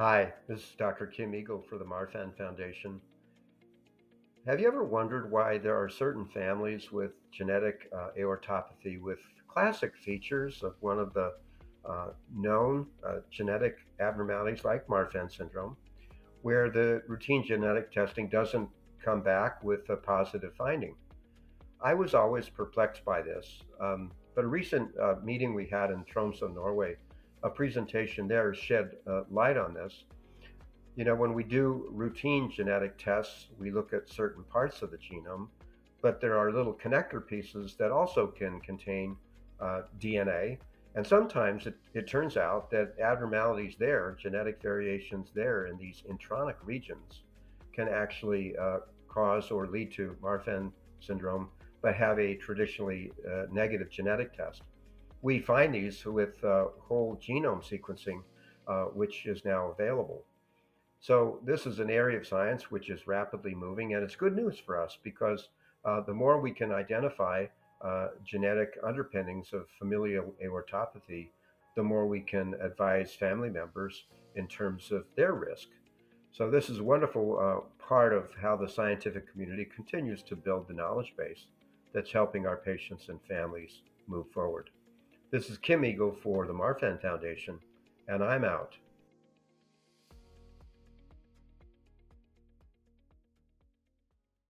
Hi, this is Dr. Kim Eagle for the Marfan Foundation. Have you ever wondered why there are certain families with genetic uh, aortopathy with classic features of one of the uh, known uh, genetic abnormalities like Marfan syndrome, where the routine genetic testing doesn't come back with a positive finding? I was always perplexed by this, um, but a recent uh, meeting we had in Tromsø, Norway, a presentation there shed uh, light on this. You know, when we do routine genetic tests, we look at certain parts of the genome, but there are little connector pieces that also can contain uh, DNA. And sometimes it, it turns out that abnormalities there, genetic variations there in these intronic regions, can actually uh, cause or lead to Marfan syndrome, but have a traditionally uh, negative genetic test we find these with uh, whole genome sequencing, uh, which is now available. So, this is an area of science which is rapidly moving, and it's good news for us because uh, the more we can identify uh, genetic underpinnings of familial aortopathy, the more we can advise family members in terms of their risk. So, this is a wonderful uh, part of how the scientific community continues to build the knowledge base that's helping our patients and families move forward. This is Kim Eagle for the Marfan Foundation, and I'm out.